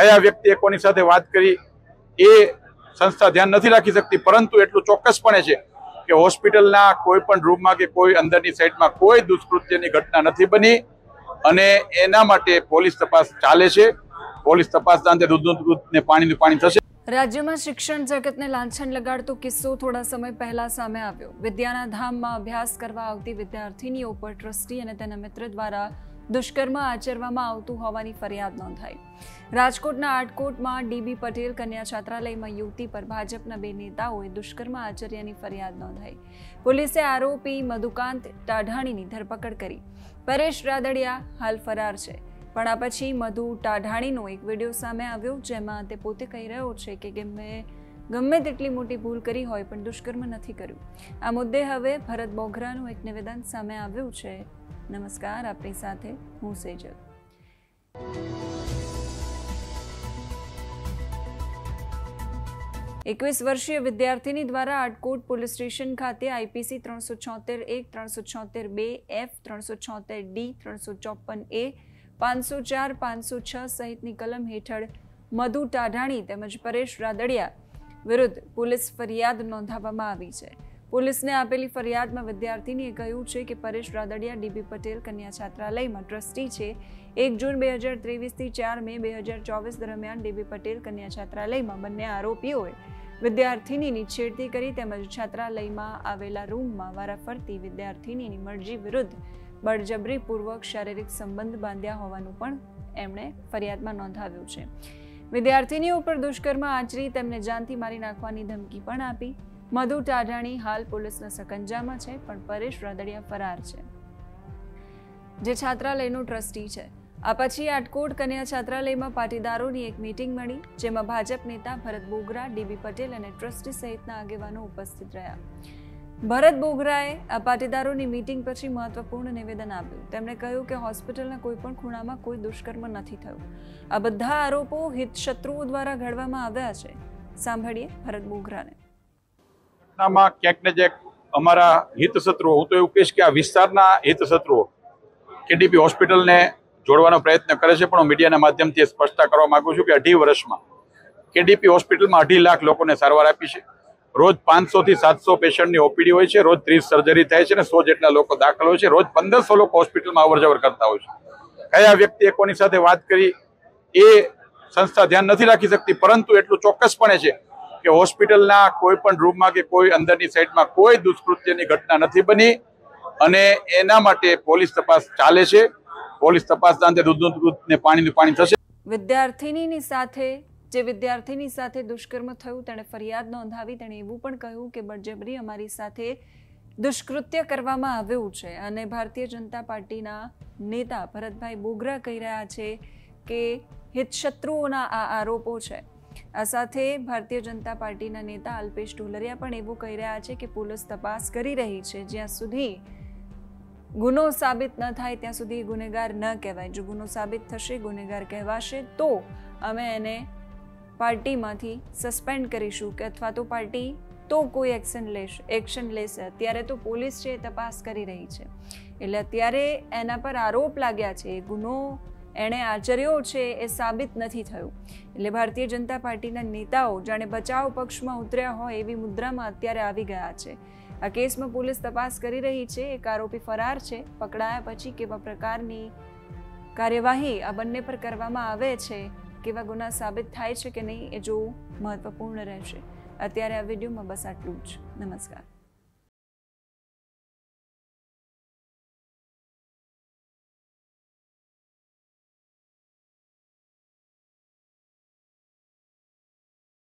કયા વ્યક્તિએ કોની સાથે વાત કરી એ સંસ્થા ધ્યાન નથી રાખી શકતી, પરંતુ એટલું ચોક્કસપણે છે કે હોસ્પિટલના કોઈ પણ રૂમમાં કે કોઈ અંદરની સાઈડમાં કોઈ દુષ્કૃત્યની ઘટના નથી બની અને એના માટે પોલીસ તપાસ ચાલે છે. પોલીસ તપાસના અંતે દૂધનું પાણીનું પાણી થશે. રાજ્યમાં શિક્ષણ જગતને લાંછન લગાડતો કિસ્સો થોડા સમય પહેલા સામે આવ્યો. વિદ્યાના ધામમાં અભ્યાસ કરવા આવતી વિદ્યાર્થીનીઓ પર ટ્રસ્ટી અને તેના મિત્ર દ્વારા દુષ્કર્મ આચરવામાં આવતું હોવાની ફરિયાદ નોંધાઈ. રાજકોટના આટકોટમાં ડીબી પટેલ કન્યા છાત્રાલયમાં યુવતી પર ભાજપના બે નેતાઓએ દુષ્કર્મ આચર્યાની ફરિયાદ નોંધાઈ. પોલીસે આરોપી મધુકાંત ટાઢાણીની ધરપકડ કરી. પરેશ રાદડિયા હાલ ફરાર છે. પણ આ પછી મધુ ટાઢાણીનો એક વીડિયો સામે આવ્યો જેમાં તે પોતે કહી રહ્યો છે કે ગમે ગમે તેટલી મોટી ભૂલ કરી હોય પણ દુષ્કર્મ નથી કર્યું. આ મુદ્દે હવે ભરત બોઘરાનું એક નિવેદન સામે આવ્યું છે. નમસ્કાર આપણી સાથે હું સેજલ. એકવીસ વર્ષીય વિદ્યાર્થીની દ્વારા આટકોટ પોલીસ સ્ટેશન ખાતે આઈપીસી ત્રણસો છોતેર એક, ત્રણસો છોતેર બે, એફ, ત્રણસો છોતેર ડી, ત્રણસો ચોપન એ, પાંચસો ચાર, પાંચસો છ સહિતની કલમ હેઠળ મધુ ટાઢાણી તેમજ પરેશ રાદડિયા વિરુદ્ધ પોલીસ ફરિયાદ નોંધાવવામાં આવી છે. પોલીસને આપેલી ફરિયાદમાં વિદ્યાર્થીનીએ કહ્યું છે કે પરેશ રાદડિયા, ડીબી પટેલ, કન્યા છાત્રાલયમાં ટ્રસ્ટી છે. એક જૂન બે હજાર ત્રેવીસથી ચાર મે બે હજાર ચોવીસ દરમિયાન ડીબી પટેલ, કન્યા છાત્રાલયમાં બંને આરોપીઓએ વિદ્યાર્થીનીની છેડતી કરી તેમજ છાત્રાલયમાં આવેલા રૂમમાં વારાફરતી વિદ્યાર્થીનીની મરજી વિરુદ્ધ બળજબરીપૂર્વક શારીરિક સંબંધ બાંધ્યા હોવાનું પણ એમણે ફરિયાદમાં નોંધાવ્યું છે. વિદ્યાર્થીનીઓ પર દુષ્કર્મ આચરી તેમને જાનથી મારી નાખવાની ધમકી પણ આપી. મધુ ટાઢાણી હાલ પોલીસના સકંજામાં છે, પણ પરેશ રાદડિયા ફરાર છે. જે છાત્રાલયનો ટ્રસ્ટી છે. આ પછી આટકોટ કન્યા છાત્રાલયમાં પાટીદારોની એક મીટિંગ મળી, જેમાં ભાજપ નેતા ભરત બોગરા, ડીબી પટેલ અને ટ્રસ્ટી સહિતના આગેવાનો ઉપસ્થિત રહ્યા. ભરત બોગરાએ આ પાટીદારોની મીટિંગ પછી મહત્વપૂર્ણ નિવેદન આપ્યું. તેમણે કહ્યું કે હોસ્પિટલના કોઈ પણ ખૂણામાં કોઈ દુષ્કર્મ નથી થયું. આ બધા આરોપો હિત શત્રુઓ દ્વારા ઘડવામાં આવ્યા છે. સાંભળીએ ભરત બોગરાને. ઘટનામાં ક્યાંક ને ક્યાંક અમારા હિતશત્રુઓ, હું તો એવું કહીશ કે આ વિસ્તારના હિતશત્રુઓ કેડીપી હોસ્પિટલને જોડવાનો પ્રયત્ન કરે છે, પણ હું મીડિયાના માધ્યમથી સ્પષ્ટતા કરવા માગું છું કે અઢી વર્ષમાં કેડીપી હોસ્પિટલમાં અઢી લાખ લોકોને સારવાર આપી છે. રોજ પાંચસોથી સાતસો પેશન્ટની ઓપીડી હોય છે, રોજ ત્રીસ સર્જરી થાય છે અને સો જેટલા લોકો દાખલ હોય છે. રોજ પંદરસો લોકો હોસ્પિટલમાં અવર જવર કરતા હોય છે. કયા વ્યક્તિએ કોની સાથે વાત કરી એ સંસ્થા ધ્યાન નથી રાખી શકતી, પરંતુ એટલું ચોક્કસપણે છે કે હોસ્પિટલના કોઈ પણ રૂમમાં કે કોઈ અંદરની સાઈડમાં કોઈ દુષ્કૃત્યની ઘટના નથી બની અને એના માટે પોલીસ તપાસ ચાલે છે. પોલીસ તપાસના અંતે દૂધનું પાણીનું પાણી થશે. વિદ્યાર્થીનીની સાથે, જે વિદ્યાર્થીની સાથે દુષ્કર્મ થયું, તેણે ફરિયાદ નોંધાવી, તેણે એવું પણ કહ્યું કે બળજબરી અમારી સાથે દુષ્કૃત્ય કરવામાં આવ્યું છે અને ભારતીય જનતા પાર્ટીના નેતા ભરતભાઈ બોગરા કહી રહ્યા છે કે હિતશત્રુઓના આ આરોપો છે. આ સાથે ભારતીય જનતા પાર્ટીના નેતા અલ્પેશ ઢોલરિયા પણ એવું કહી રહ્યા છે કે પોલીસ તપાસ કરી રહી છે. જ્યાં સુધી ગુનો સાબિત ન થાય, ત્યાં સુધી ગુનેગાર ન કહેવાય. જો ગુનો સાબિત થશે, ગુનેગાર કહેવાશે, તો અમે એને પાર્ટીમાંથી સસ્પેન્ડ કરીશું કે અથવા તો પાર્ટી તો કોઈ એક્શન લેશે એક્શન લેશે. અત્યારે તો પોલીસ છે તપાસ કરી રહી છે. એટલે અત્યારે એના પર આરોપ લાગ્યા છે. ગુનો એણે આચર્યો છે એ સાબિત નથી થયું. એટલે ભારતીય જનતા પાર્ટીના નેતાઓ જાણે બચાવ પક્ષમાં ઉતર્યા હોય એવી મુદ્રામાં અત્યારે આવી ગયા છે. આ કેસમાં પોલીસ તપાસ કરી રહી છે, એક આરોપી ફરાર છે, પકડાયા પછી કેવા પ્રકારની કાર્યવાહી આ બંને પર કરવામાં આવે છે, કેવા ગુના સાબિત થાય છે કે નહીં એ જોવું મહત્વપૂર્ણ રહેશે. અત્યારે આ વિડીયોમાં બસ આટલું જ. નમસ્કાર.